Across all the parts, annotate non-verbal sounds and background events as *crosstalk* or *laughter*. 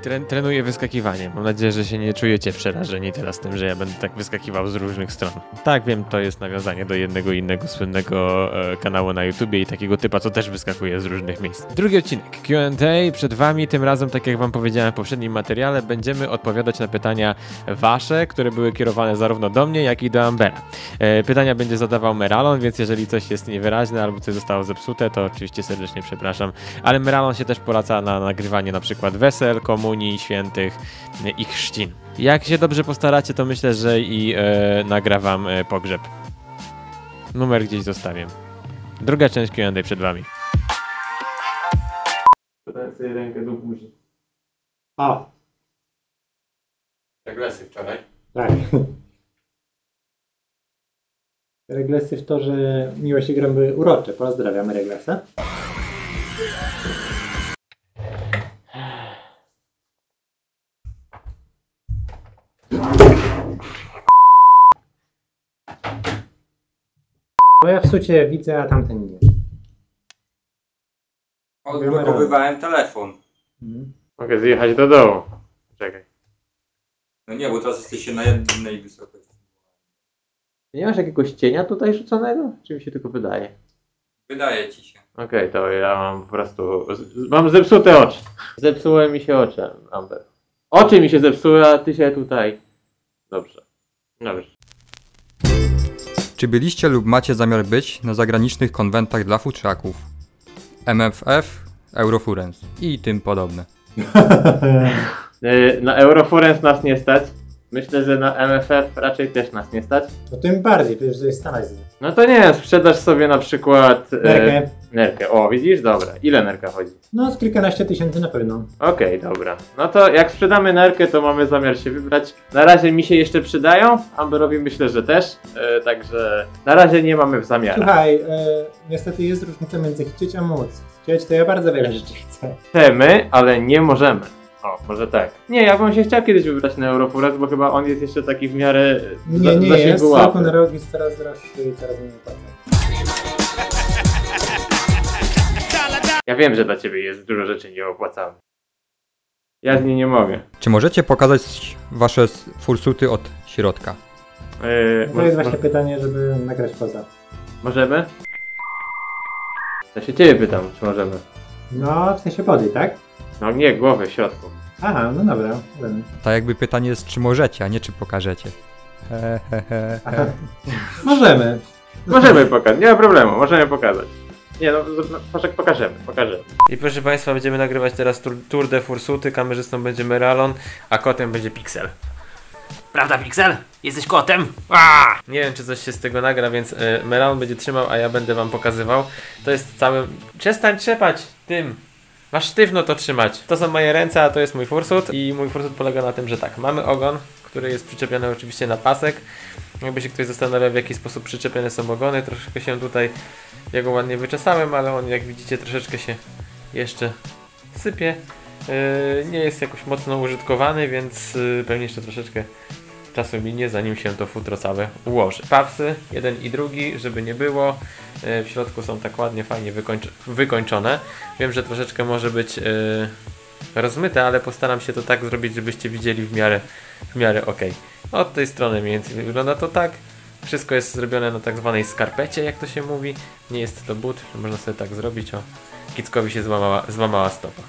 tren, trenuję wyskakiwanie. Mam nadzieję, że się nie czujecie przerażeni teraz tym, że ja będę tak wyskakiwał z różnych stron. Tak, wiem, to jest nawiązanie do jednego innego słynnego e, kanału na YouTubie i takiego typa, co też wyskakuje z różnych miejsc. Drugi odcinek Q&A przed wami. Tym razem, tak jak wam powiedziałem w poprzednim materiale, będziemy odpowiadać na pytania wasze, które były kierowane zarówno do mnie, jak i do Ambera. E, pytania będzie zadawał Meralon, więc jeżeli coś jest niewyraźne albo coś zostało zepsute, to oczywiście serdecznie przepraszam. Ale Meralon się też poleca na nagrywanie na przykład wesel, komunii, świętych e, i chrzcin. Jak się dobrze postaracie, to myślę, że i e, nagram e, pogrzeb. Numer gdzieś zostawię. Druga część Q&A przed wami. Podałem sobie rękę do buzi. O, Regresy wczoraj. tak. *laughs* Reglesy w to, że miłość i grę były urocze. Pozdrawiamy Reglesa. Ja w sucie widzę, a tamten nie. Odblokowywałem telefon. Mhm. Mogę zjechać do dołu. Czekaj. No nie, bo teraz jesteście na jednej wysokości. Nie masz jakiegoś cienia tutaj rzuconego? Czy mi się tylko wydaje? Wydaje ci się. Okej, to ja mam po prostu. Mam zepsute oczy. Zepsuły mi się oczy, Amber. Oczy mi się zepsuły, a ty się tutaj. Dobrze. Dobrze. Czy byliście lub macie zamiar być na zagranicznych konwentach dla futrzaków? MFF, Eurofurens i tym podobne. Y, *laughs* Na Euroforens nas nie stać. Myślę, że na MFF raczej też nas nie stać. No tym bardziej, przecież to jest Stanach Zjednoczonych. No to nie, sprzedasz sobie na przykład. e, Nerkę. Nerkę. O, widzisz? Dobra. Ile nerka chodzi? No z kilkanaście tysięcy na pewno. Okej, dobra. No to jak sprzedamy nerkę, to mamy zamiar się wybrać. Na razie mi się jeszcze przydają. Amberowi myślę, że też. E, także na razie nie mamy w zamiarze. Słuchaj, e, niestety jest różnica między chcieć a móc. Chcieć to ja bardzo wiele rzeczy chcę. Chcemy, ale nie możemy. O, może tak. Nie, ja bym się chciał kiedyś wybrać na Eurofures, bo chyba on jest jeszcze taki w miarę Nie, nie jest. Z łapy. roku na rok jest coraz droższy i coraz mniej opłacalny. Ja wiem, że dla ciebie jest dużo rzeczy nieopłacalnych. Ja z niej nie mogę. Czy możecie pokazać wasze fursuty od środka? Yy, To jest mo- właśnie pytanie, żeby nagrać poza. Możemy? Ja się ciebie pytam, czy możemy. No, w sensie body, tak? No nie, głowę w środku. Aha, no dobra. Tak jakby pytanie jest, czy możecie, a nie czy pokażecie. He, he, he, Aha. he. Możemy. Możemy pokazać, nie ma problemu, możemy pokazać. Nie no, z- no proszę, pokażemy, pokażemy. I proszę Państwa, będziemy nagrywać teraz tour, tour de Fursuty, kamerzystą będzie Meralon, a kotem będzie Pixel. Prawda Pixel? Jesteś kotem? Aaaa! Nie wiem, czy coś się z tego nagra, więc y, Meralon będzie trzymał, a ja będę Wam pokazywał. To jest cały... Przestań trzepać tym! Masz sztywno to trzymać. To są moje ręce, a to jest mój fursut i mój fursut polega na tym, że tak, mamy ogon, który jest przyczepiony oczywiście na pasek. Jakby się ktoś zastanawiał, w jaki sposób przyczepione są ogony, troszeczkę się tutaj ja go ładnie wyczesałem, ale on jak widzicie troszeczkę się jeszcze sypie. Yy, nie jest jakoś mocno użytkowany, więc yy, pewnie jeszcze troszeczkę czasu minie, zanim się to futro całe ułoży. Papsy, jeden i drugi, żeby nie było. Yy, w środku są tak ładnie, fajnie wykończ wykończone. Wiem, że troszeczkę może być yy, rozmyte, ale postaram się to tak zrobić, żebyście widzieli w miarę, w miarę ok. Od tej strony mniej więcej wygląda to tak. Wszystko jest zrobione na tak zwanej skarpecie, jak to się mówi. Nie jest to but, można sobie tak zrobić. O, Kickowi się złamała, złamała stopa.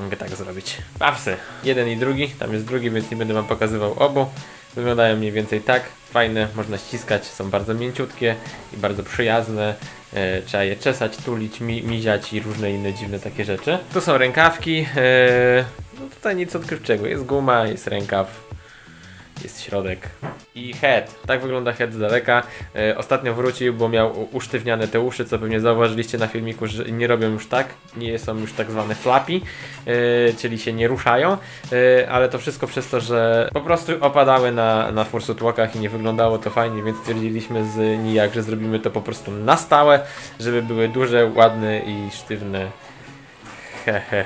Mogę tak zrobić. Papsy. Jeden i drugi. Tam jest drugi, więc nie będę wam pokazywał obu. Wyglądają mniej więcej tak. Fajne, można ściskać, są bardzo mięciutkie i bardzo przyjazne. E, trzeba je czesać, tulić, mi, miziać i różne inne dziwne takie rzeczy. Tu są rękawki. E, no tutaj nic odkrywczego. Jest guma, jest rękaw jest środek i head. Tak wygląda head z daleka. E, ostatnio wrócił, bo miał usztywniane te uszy, co pewnie zauważyliście na filmiku, że nie robią już tak. Nie są już tak zwane flappy, e, czyli się nie ruszają, e, ale to wszystko przez to, że po prostu opadały na, na fursuit walkach i nie wyglądało to fajnie, więc stwierdziliśmy z Nijak, że zrobimy to po prostu na stałe, żeby były duże, ładne i sztywne. He.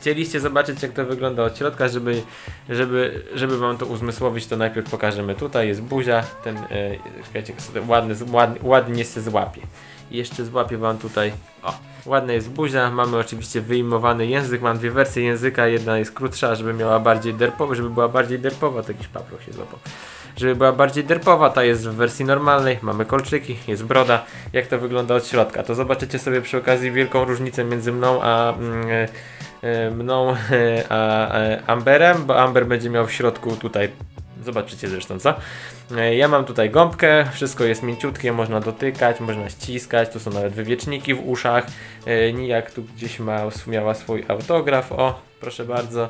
Chcieliście zobaczyć jak to wygląda od środka, żeby, żeby, żeby wam to uzmysłowić, to najpierw pokażemy. Tutaj jest buzia, ten, e, czekajcie, ładny, ładnie, się złapie. I jeszcze złapię wam tutaj, o, ładna jest buzia, mamy oczywiście wyjmowany język, mam dwie wersje języka, jedna jest krótsza, żeby miała bardziej derpowa, żeby była bardziej derpowa, to jakiś paprol się złapał. Żeby była bardziej derpowa, ta jest w wersji normalnej, mamy kolczyki, jest broda. Jak to wygląda od środka? To zobaczycie sobie przy okazji wielką różnicę między mną a mm, e, mną e, a e, Amberem, bo Amber będzie miał w środku tutaj Zobaczycie zresztą, co? E, Ja mam tutaj gąbkę, wszystko jest mięciutkie, można dotykać, można ściskać, tu są nawet wywieczniki w uszach. E, Nijak tu gdzieś ma, miała swój autograf, o, proszę bardzo.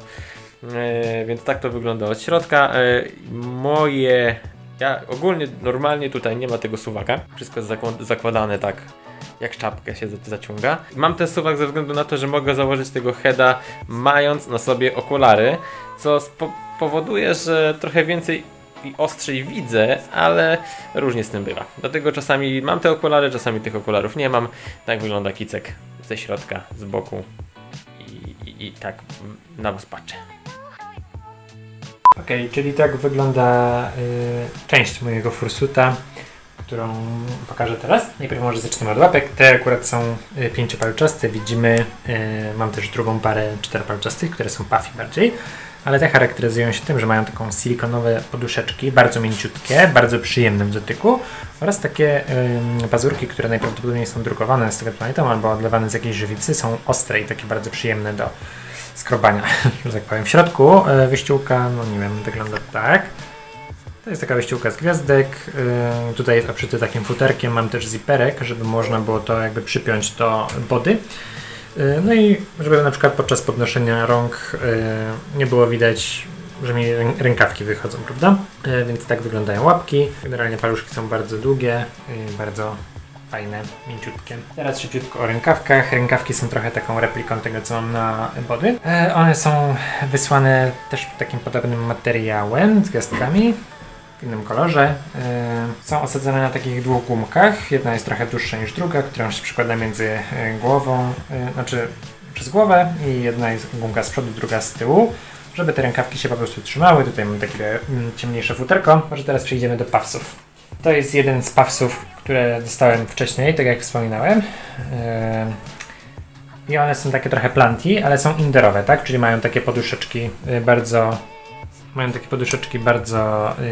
E, Więc tak to wygląda od środka. E, Moje, ja ogólnie normalnie tutaj nie ma tego suwaka, wszystko jest zakła- zakładane tak jak czapkę się za- zaciąga. Mam ten suwak ze względu na to, że mogę założyć tego heada mając na sobie okulary, co powoduje, że trochę więcej i ostrzej widzę, ale różnie z tym bywa. Dlatego czasami mam te okulary, czasami tych okularów nie mam. Tak wygląda kicek ze środka, z boku i, i, i tak na was patrzę. Okej, czyli tak wygląda y, część mojego fursuta, którą pokażę teraz. Najpierw może zaczniemy od łapek. Te akurat są y, pięciopalczaste. Widzimy, y, mam też drugą parę czteropalczastych, które są puffy bardziej. Ale te charakteryzują się tym, że mają taką silikonowe poduszeczki, bardzo mięciutkie, bardzo przyjemne w dotyku oraz takie pazurki, które najprawdopodobniej są drukowane z tego pamiętam albo odlewane z jakiejś żywicy, są ostre i takie bardzo przyjemne do skrobania, *laughs* że tak powiem. W środku e, wyściółka, no nie wiem, wygląda tak. To jest taka wyściółka z gwiazdek. e, Tutaj jest obszyty takim futerkiem. Mam też ziperek, żeby można było to jakby przypiąć do body. E, No i żeby na przykład podczas podnoszenia rąk e, nie było widać, że mi rę- rękawki wychodzą, prawda? E, Więc tak wyglądają łapki. Generalnie paluszki są bardzo długie, bardzo fajne, mięciutkie. Teraz szybciutko o rękawkach. Rękawki są trochę taką repliką tego, co mam na body. E, one są wysłane też takim podobnym materiałem, z gwiazdkami w innym kolorze. E, są osadzone na takich dwóch gumkach. Jedna jest trochę dłuższa niż druga, którą się przykłada między e, głową, e, znaczy przez głowę i jedna jest gumka z przodu, druga z tyłu. Żeby te rękawki się po prostu trzymały. Tutaj mam takie mm, ciemniejsze futerko. Może teraz przejdziemy do pawsów. To jest jeden z pawsów, które dostałem wcześniej, tak jak wspominałem. I one są takie trochę planti, ale są inderowe, tak? Czyli mają takie poduszeczki bardzo. Mają takie poduszeczki bardzo y,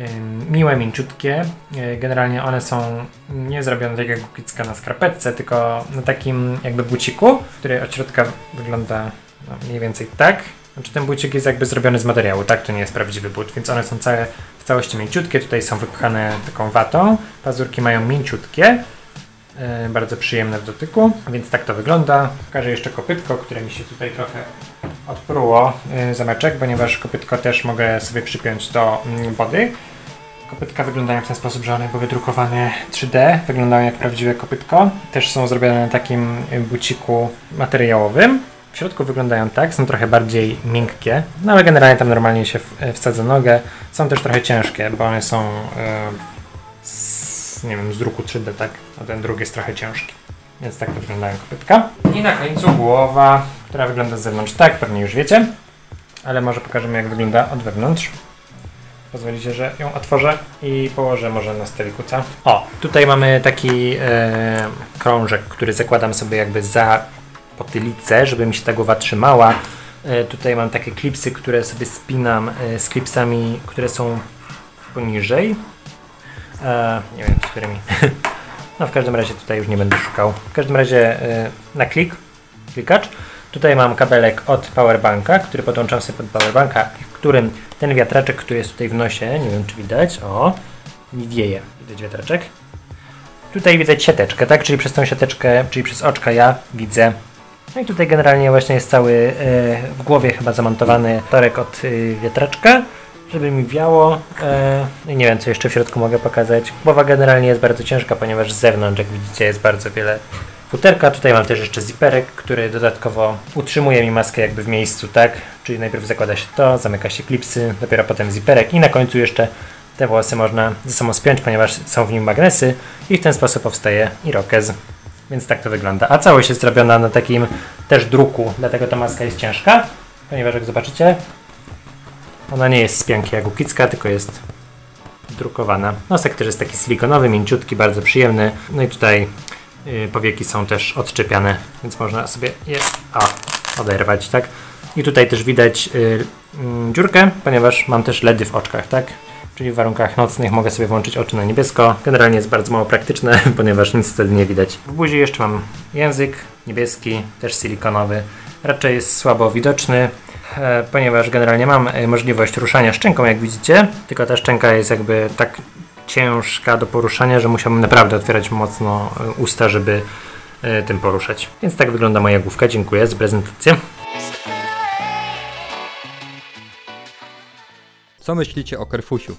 y, miłe, mięciutkie. Y, Generalnie one są nie zrobione tak jak kukicka na skarpetce, tylko na takim jakby buciku, który od środka wygląda no, mniej więcej tak. Znaczy ten bucik jest jakby zrobiony z materiału, tak? To nie jest prawdziwy but, więc one są całe w całości mięciutkie. Tutaj są wypchane taką watą. Pazurki mają mięciutkie. e, bardzo przyjemne w dotyku, więc tak to wygląda. Pokażę jeszcze kopytko, które mi się tutaj trochę odpruło e, zameczek, ponieważ kopytko też mogę sobie przypiąć do mm, body. Kopytka wyglądają w ten sposób, że one były wydrukowane 3D, wyglądają jak prawdziwe kopytko. Też są zrobione na takim y, buciku materiałowym. W środku wyglądają tak, są trochę bardziej miękkie, no ale generalnie tam normalnie się w- wsadza nogę. Są też trochę ciężkie, bo one są z, nie wiem, z druku 3D, tak? A ten drugi jest trochę ciężki. Więc tak wyglądają kopytka. I na końcu głowa, która wygląda z zewnątrz tak, pewnie już wiecie. Ale może pokażemy jak wygląda od wewnątrz. Pozwolicie, że ją otworzę i położę może na stoliku, co? O, tutaj mamy taki e, krążek, który zakładam sobie jakby za potylicę, żeby mi się ta głowa trzymała. E, tutaj mam takie klipsy, które sobie spinam e, z klipsami, które są poniżej. Nie wiem, z którymi. *laughs* no w każdym razie tutaj już nie będę szukał. W każdym razie e, na klik, klikacz. Tutaj mam kabelek od powerbanka, który podłączam sobie pod powerbanka, w którym ten wiatraczek, który jest tutaj w nosie, nie wiem czy widać, o, mi wieje. Widać wiatraczek? Tutaj widać siateczkę, tak? Czyli przez tą siateczkę, czyli przez oczka ja widzę. No i tutaj generalnie właśnie jest cały e, w głowie chyba zamontowany torek od e, wiatraczka, żeby mi wiało. E, nie wiem co jeszcze w środku mogę pokazać. Głowa generalnie jest bardzo ciężka, ponieważ z zewnątrz, jak widzicie, jest bardzo wiele futerka. Tutaj mam też jeszcze ziperek, który dodatkowo utrzymuje mi maskę jakby w miejscu, tak? Czyli najpierw zakłada się to, zamyka się klipsy, dopiero potem ziperek i na końcu jeszcze te włosy można ze sobą spiąć, ponieważ są w nim magnesy i w ten sposób powstaje irokez. Więc tak to wygląda. A całość jest zrobiona na takim też druku, dlatego ta maska jest ciężka, ponieważ jak zobaczycie, ona nie jest z pianki jak u Kicka, tylko jest drukowana. Nosek też jest taki silikonowy, mięciutki, bardzo przyjemny. No i tutaj y, powieki są też odczepiane, więc można sobie je o, oderwać, tak? I tutaj też widać y, mm, dziurkę, ponieważ mam też LEDy w oczkach, tak? Czyli w warunkach nocnych mogę sobie włączyć oczy na niebiesko. Generalnie jest bardzo mało praktyczne, *laughs* ponieważ nic wtedy nie widać. W buzi jeszcze mam język niebieski, też silikonowy. Raczej jest słabo widoczny, ponieważ generalnie mam e, możliwość ruszania szczęką, jak widzicie. Tylko ta szczęka jest jakby tak ciężka do poruszania, że musiałbym naprawdę otwierać mocno e, usta, żeby e, tym poruszać. Więc tak wygląda moja główka. Dziękuję za prezentację. Co myślicie o Kerfusiu?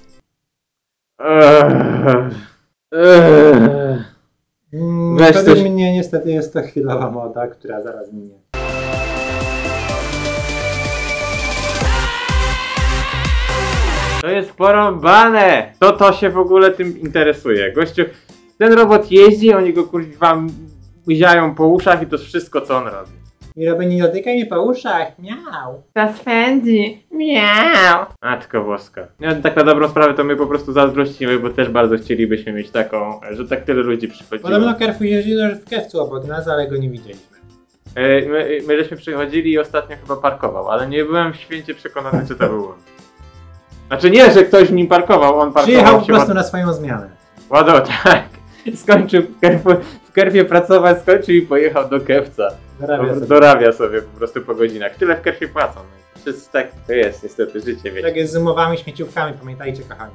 Eee, eee. Mm, Weź coś- mnie niestety jest to chwilowa moda, która zaraz minie. To jest porąbane! Kto to się w ogóle tym interesuje? Gościu, ten robot jeździ, oni go kurwa miziają po uszach i to jest wszystko co on robi. Miraby nie dotykaj mnie po uszach, miał. To spędzi. Miau. Matko boska. No, tak na dobrą sprawę to my po prostu zazdrościmy, bo też bardzo chcielibyśmy mieć taką, że tak tyle ludzi przychodziło. Podobno Kerfu jeździł w Kewcu obok nas, ale go nie widzieliśmy. E, My, my żeśmy przychodzili i ostatnio chyba parkował, ale nie byłem święcie przekonany, czy to był on. Znaczy nie, że ktoś w nim parkował, on parkował Przyjechał po prostu ład... na swoją zmianę. ładował, *laughs* tak. Skończył w, kerfu, w kerfie pracować, skończył i pojechał do kewca. Zarabia sobie. Dorabia sobie po prostu po godzinach. Tyle w kerfie płacą. No. Wszyscy tak to jest, niestety, życie, wiecie. Tak jest z umowami, śmieciówkami, pamiętajcie kochani.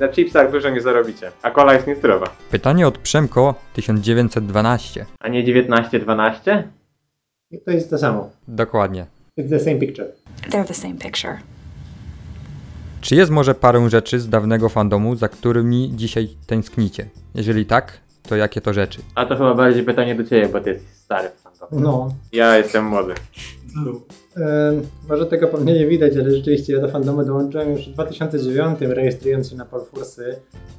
Na chipsach dużo nie zarobicie, a kola jest niezdrowa. Pytanie od Przemko 1912. A nie 19-12? I to jest to samo. Dokładnie. It's the same picture. They're the same picture. Czy jest może parę rzeczy z dawnego fandomu, za którymi dzisiaj tęsknicie? Jeżeli tak, to jakie to rzeczy? A to chyba bardziej pytanie do ciebie, bo ty jesteś stary fandom. No. Ja jestem młody. Ym, może tego pewnie nie widać, ale rzeczywiście ja do fandomu dołączyłem już w 2009, rejestrując się na Polfursy.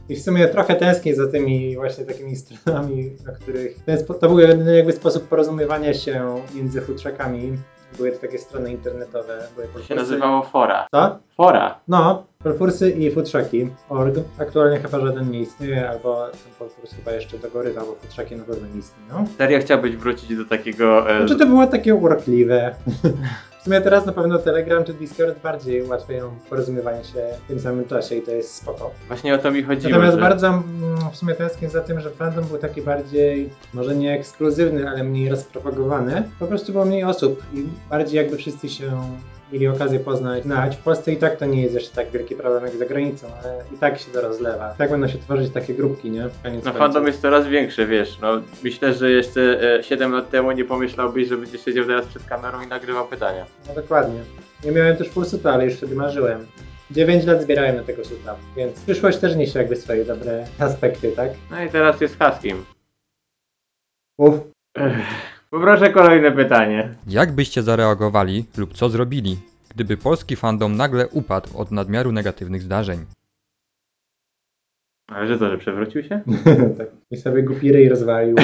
I w sumie trochę tęsknię za tymi właśnie takimi stronami, na których... To był jedyny jakby sposób porozumiewania się między futrzakami. Były takie strony internetowe. Były To się nazywało Fora. Co? Fora. No, Polfursy i futrzaki. Org. Aktualnie chyba żaden nie istnieje, albo ten Polfurs chyba jeszcze dogorywa, bo futrzaki na pewno nie istnieją. Serio chciałbyś wrócić do takiego... E, Znaczy to było takie urokliwe. *laughs* W sumie teraz na pewno Telegram czy Discord bardziej ułatwiają porozumiewanie się w tym samym czasie i to jest spoko. Właśnie o to mi chodziło, Natomiast że... bardzo mm, w sumie tęsknię za tym, że fandom był taki bardziej, może nie ekskluzywny, ale mniej rozpropagowany. Po prostu było mniej osób i bardziej jakby wszyscy się mieli okazję poznać, znać. W Polsce i tak to nie jest jeszcze tak wielki problem jak za granicą, ale i tak się to rozlewa. Tak będą się tworzyć takie grupki, nie? Koniec No fandom jest coraz większy, wiesz, no myślę, że jeszcze e, 7 lat temu nie pomyślałbyś, że będziesz siedział teraz przed kamerą i nagrywał pytania. No dokładnie. Nie miałem też fursuta, ale już wtedy marzyłem. 9 lat zbierałem na tego suta, więc przyszłość też niesie jakby swoje dobre aspekty, tak? No i teraz jest Haskim. Uff. Poproszę kolejne pytanie. Jak byście zareagowali lub co zrobili, gdyby polski fandom nagle upadł od nadmiaru negatywnych zdarzeń? Ale że to, że przewrócił się? *laughs* tak. I sobie głupi ryj rozwalił.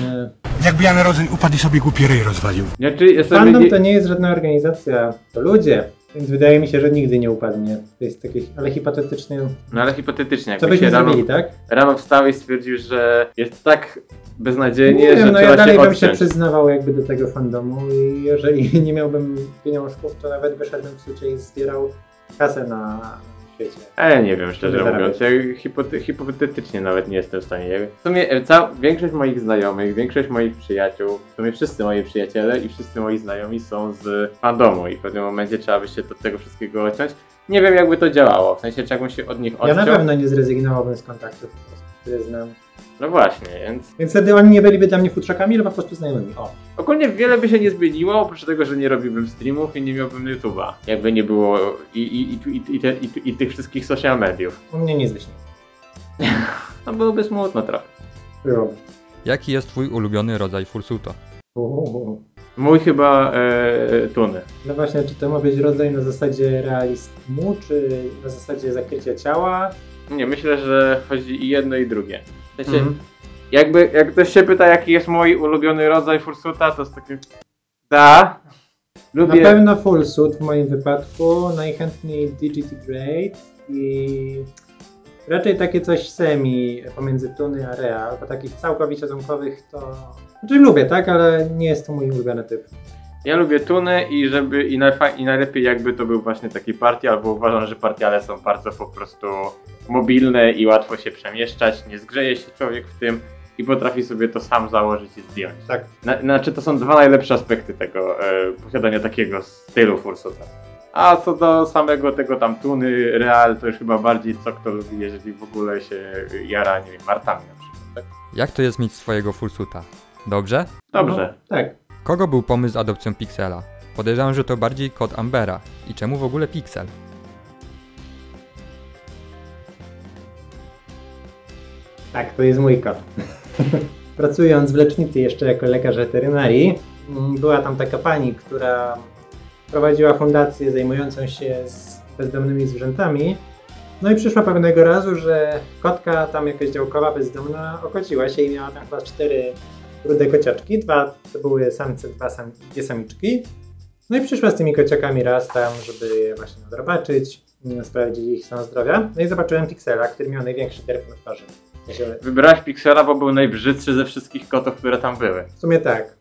Nie. *laughs* Jakby Jan Rodzeń upadł i sobie głupi ryj rozwalił. Znaczy, ja sobie Fandom nie... to nie jest żadna organizacja, to ludzie. Więc wydaje mi się, że nigdy nie upadnie. To jest takie, ale hipotetycznie. No ale hipotetycznie, jakby się rano, zrobili, tak? rano wstał i stwierdził, że jest tak beznadziejnie, Nie że wiem, no trzeba ja dalej się bym się przyznawał jakby do tego fandomu i jeżeli *laughs* nie miałbym pieniążków, to nawet wyszedłem w i zbierał kasę na świecie. Ja nie wiem, szczerze Żeby mówiąc. Ja hipote- hipotetycznie nawet nie jestem w stanie. Ja- W sumie e, cał- większość moich znajomych, większość moich przyjaciół, w sumie wszyscy moi przyjaciele i wszyscy moi znajomi są z fandomu i w pewnym momencie trzeba by się od tego wszystkiego odciąć. Nie wiem jakby to działało, w sensie czy jakbym się od nich Ja odciął. na pewno nie zrezygnowałbym z kontaktów, które znam. No właśnie, więc Więc wtedy oni nie byliby dla mnie futrzakami, ale po prostu znajomymi. O. ogólnie wiele by się nie zmieniło, oprócz tego, że nie robiłbym streamów i nie miałbym YouTube'a. Jakby nie było i, i, i, i, i, te, i, i tych wszystkich social mediów. U mnie nie zwyśnie. No *laughs* byłoby smutno trochę. Byłoby. Jaki jest twój ulubiony rodzaj fursuto? Uuu. Mój chyba e, tuny. No właśnie, czy to ma być rodzaj na zasadzie realizmu, czy na zasadzie zakrycia ciała? Nie, myślę, że chodzi i jedno i drugie. W sensie, Mhm. Jakby, jak ktoś się pyta, jaki jest mój ulubiony rodzaj fursuta, to jest takie... Da. Na Lubię... pewno full suit w moim wypadku, najchętniej Digigrade i raczej takie coś semi pomiędzy Tuny a Real, bo takich całkowicie ząbkowych to... Znaczy lubię, tak, ale nie jest to mój ulubiony typ. Ja lubię tuny i żeby i, najfa- i najlepiej jakby to był właśnie taki party, albo uważam, że partiale są bardzo po prostu mobilne i łatwo się przemieszczać, nie zgrzeje się człowiek w tym i potrafi sobie to sam założyć i zdjąć. Tak. Na, znaczy to są dwa najlepsze aspekty tego e, posiadania takiego stylu fursuta. A co do samego tego tam tuny, real, to już chyba bardziej co kto lubi, jeżeli w ogóle się jara, nie wiem, martami na przykład. Tak? Jak to jest mieć swojego fullsuita? Dobrze? Dobrze. No, tak. Kogo był pomysł z adopcją Pixela? Podejrzewam, że to bardziej kod Ambera. I czemu w ogóle Pixel? Tak, to jest mój kot. *laughs* Pracując w lecznicy jeszcze jako lekarz weterynarii, mm, była tam taka pani, która prowadziła fundację zajmującą się z bezdomnymi zwierzętami. No i przyszła pewnego razu, że kotka tam jakaś działkowa bezdomna okociła się i miała tam chyba cztery rude kociaczki. Dwa to były samce, dwa sam, dwie samiczki. No i przyszła z tymi kociakami raz tam, żeby je właśnie odrobaczyć, mm, sprawdzić ich stan zdrowia. No i zobaczyłem Pixela, który miał największy terp na twarzy. Wybrałeś Pixela, bo był najbrzydszy ze wszystkich kotów, które tam były. w sumie tak.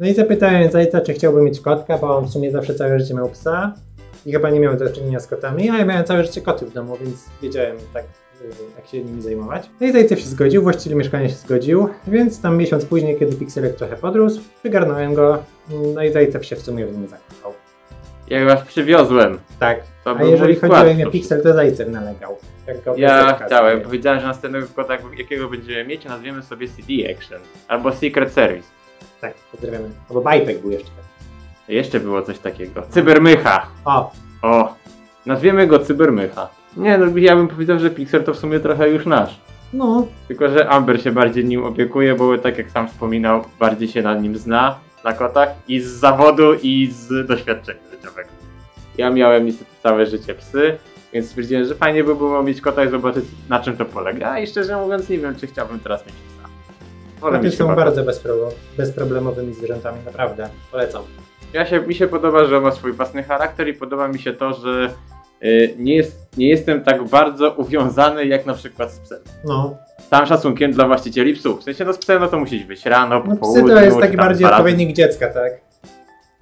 No i zapytałem Zajca, czy chciałby mieć kotka, bo on w sumie zawsze całe życie miał psa i chyba nie miał do czynienia z kotami, a ja miałem całe życie koty w domu, więc wiedziałem tak, jak się nimi zajmować. No i Zajcew się zgodził, właściciel mieszkania się zgodził, więc tam miesiąc później, kiedy Pixelek trochę podrósł, przygarnąłem go, no i Zajcew się w sumie w nim zakochał. Jak was przywiozłem, Tak, to a jeżeli chodzi o imię Pixel, to Zajcew nalegał. Ja chciałem, sobie. powiedziałem, że następnego kota, jakiego będziemy mieć, nazwiemy sobie CD Action albo Secret Service. Tak, pozdrawiamy. Albo Bajpek był jeszcze. Jeszcze było coś takiego. Cybermycha. O, O, nazwiemy go Cybermycha. Nie, no ja bym powiedział, że Pixel to w sumie trochę już nasz. no, Tylko, że Amber się bardziej nim opiekuje, bo tak jak sam wspominał, bardziej się na nim zna, na kotach i z zawodu i z doświadczenia. Ja miałem niestety całe życie psy, więc stwierdziłem, że fajnie by było mieć kota i zobaczyć na czym to polega. I szczerze mówiąc nie wiem, czy chciałbym teraz mieć psa. Wolę koty mieć są bardzo bezpro- bezproblemowymi zwierzętami, naprawdę. Polecam. Ja się, mi się podoba, że ma swój własny charakter i podoba mi się to, że y, nie, jest, nie jestem tak bardzo uwiązany jak na przykład z psem. No, całym szacunkiem dla właścicieli psów. W sensie no z psem no to musi być rano, po no psy południu, to jest czy taki tam bardziej dwa razy. odpowiednik dziecka, tak?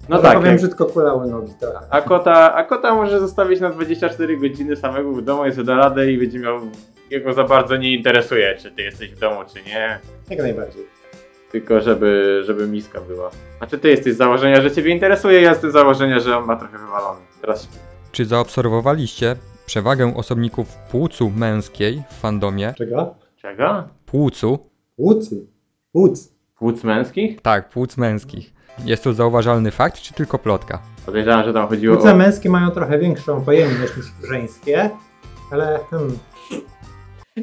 No tak, powiem jak, brzydko kulały nogi trochę. a, kota, a kota może zostawić na 24 godziny samego w domu, jest da radę i będzie miał... Jego za bardzo nie interesuje, czy ty jesteś w domu, czy nie. Jak najbardziej. Tylko żeby, żeby miska była. Znaczy ty jesteś z założenia, że ciebie interesuje, ja jestem z założenia, że on ma trochę wywalony. Teraz Czy zaobserwowaliście przewagę osobników płucu męskiej w fandomie? Czego? czego? Płucu? Łucy. Łuc. Płuc męskich? Tak, płuc męskich. Jest to zauważalny fakt, czy tylko plotka? Podejrzewam, że tam chodziło Płuca o... męskie mają trochę większą pojemność niż żeńskie, ale hmm.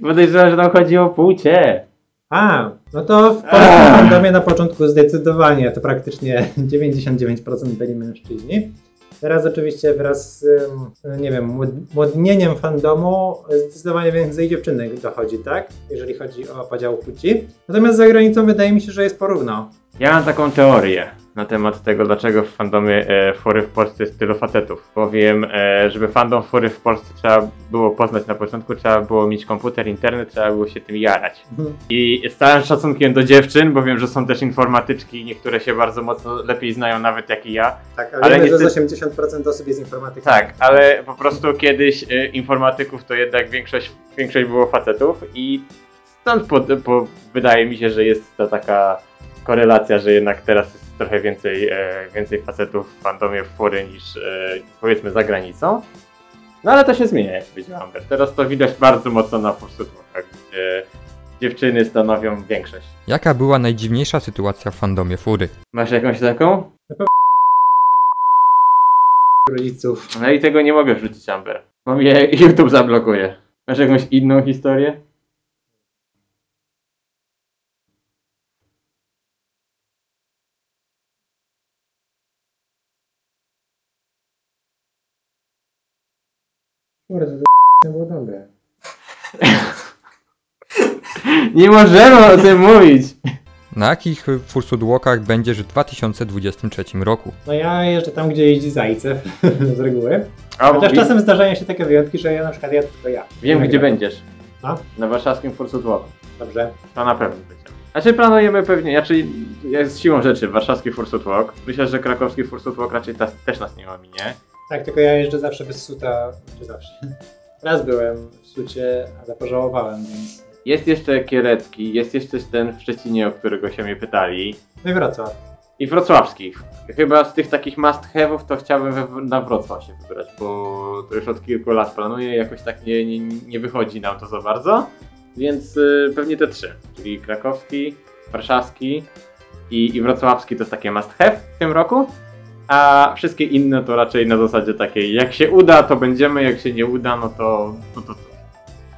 Podejrzewam, że tam chodzi o płcie. A, no to w polskim fandomie na początku zdecydowanie to praktycznie *laughs* 99% byli mężczyźni. Teraz oczywiście wraz z, nie wiem, młod- młodnieniem fandomu zdecydowanie więcej dziewczynek dochodzi, tak? Jeżeli chodzi o podział płci. Natomiast za granicą wydaje mi się, że jest porówno. Ja mam taką teorię na temat tego, dlaczego w fandomie e, fury w Polsce jest tylu facetów. Powiem, e, żeby fandom fury w Polsce trzeba było poznać na początku, trzeba było mieć komputer, internet, trzeba było się tym jarać. I z całym szacunkiem do dziewczyn, bo wiem, że są też informatyczki, niektóre się bardzo mocno lepiej znają nawet jak i ja. Tak, ale, Ale że niestety- z 80% osób jest informatyką. Tak, ale po prostu kiedyś e, informatyków to jednak większość, większość było facetów i stąd po, po, wydaje mi się, że jest to taka korelacja, że jednak teraz jest trochę więcej, e, więcej facetów w fandomie fury niż e, powiedzmy za granicą. No ale to się zmienia, jak powiedział Amber. Teraz to widać bardzo mocno na forsutach, gdzie dziewczyny stanowią większość. Jaka była najdziwniejsza sytuacja w fandomie fury? Masz jakąś taką? Rodziców. No i tego nie mogę wrzucić, Amber. Bo mnie YouTube zablokuje. Masz jakąś inną historię? Kurde, to było dobre. Nie możemy o tym mówić! Na jakich Fursuit Walkach będziesz w 2023 roku? No ja jeżdżę tam, gdzie jeździ Zajcew *laughs* z reguły. A, Chociaż czasem zdarzają się takie wyjątki, że ja na przykład jadę tylko ja. wiem gdzie będziesz. No. Na warszawskim Fursuit Walku. Dobrze. To na pewno będzie. Znaczy planujemy pewnie, znaczy jest siłą rzeczy warszawski Fursuit Walk. Myślę, że krakowski Fursuit Walk raczej tas, też nas nie ominie. Tak, tylko ja jeżdżę zawsze bez suta, czy zawsze. Raz byłem w sucie, ale pożałowałem, więc... Jest jeszcze Kierecki, jest jeszcze ten w Szczecinie, o którego się mnie pytali. No i Wrocław. I wrocławski. Chyba z tych takich must have'ów to chciałbym we, na Wrocław się wybrać, bo to już od kilku lat planuję, jakoś tak nie, nie, nie wychodzi nam to za bardzo. Więc y, pewnie te trzy, czyli krakowski, warszawski i, i wrocławski to jest takie must have w tym roku. A wszystkie inne to raczej na zasadzie takiej, jak się uda, to będziemy, jak się nie uda, no to no to, to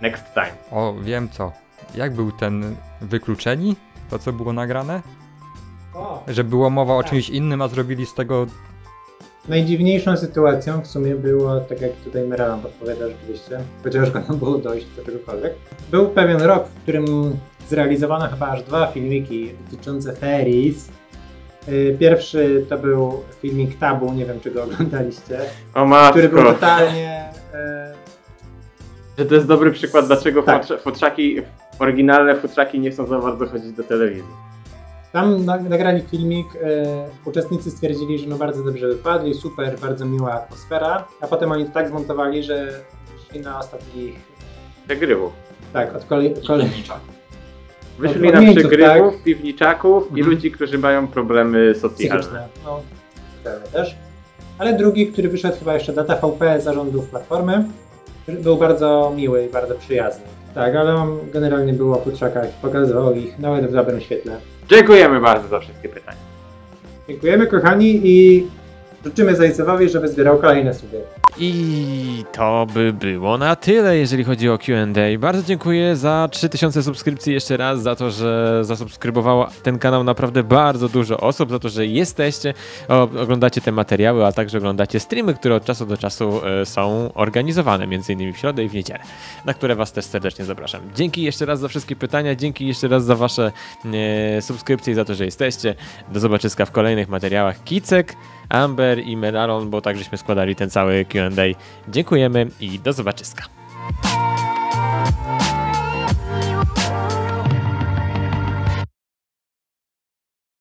next time. O, wiem co. Jak był ten wykluczeni? To co było nagrane? O! Że było mowa o Tak. czymś innym, a zrobili z tego. Najdziwniejszą sytuacją w sumie było, tak jak tutaj Merelan podpowiada rzeczywiście, chociaż go nam było dojść do czegokolwiek. Był pewien rok, w którym zrealizowano chyba aż dwa filmiki dotyczące Ferris. Yy, Pierwszy to był filmik Tabu, nie wiem czy go oglądaliście, O matko, który był totalnie... e, że to jest dobry przykład, dlaczego Tak. futrza- futrzaki, oryginalne futrzaki nie chcą za bardzo chodzić do telewizji. Tam na- nagrali filmik, e, uczestnicy stwierdzili, że no bardzo dobrze wypadli, super, bardzo miła atmosfera, a potem oni to tak zmontowali, że szli na ostatnich, Przegrywów. tak, od kolei, kolei Wyszli Od na odmieńców, przegrywów, piwniczaków i Mhm. ludzi, którzy mają problemy socjalne. psychiczne. No, też. Ale drugi, który wyszedł chyba jeszcze do TVP zarządów Platformy, był bardzo miły i bardzo przyjazny. Tak, ale on generalnie był o futrzakach, pokazywał ich nawet w dobrym świetle. Dziękujemy bardzo za wszystkie pytania. Dziękujemy kochani i życzymy Zajcewowi, żeby zbierał kolejne suby. I to by było na tyle, jeżeli chodzi o QA. Bardzo dziękuję za 3000 subskrypcji jeszcze raz, za to, że zasubskrybowało ten kanał naprawdę bardzo dużo osób, za to, że jesteście, oglądacie te materiały, a także oglądacie streamy, które od czasu do czasu e, są organizowane, innymi w środę i w niedzielę, na które Was też serdecznie zapraszam. Dzięki jeszcze raz za wszystkie pytania, dzięki jeszcze raz za Wasze e, subskrypcje i za to, że jesteście. Do zobaczyska w kolejnych materiałach. Kicek, Amber i Melalon, bo tak żeśmy składali ten cały Q&A. Dziękujemy i do zobaczyska.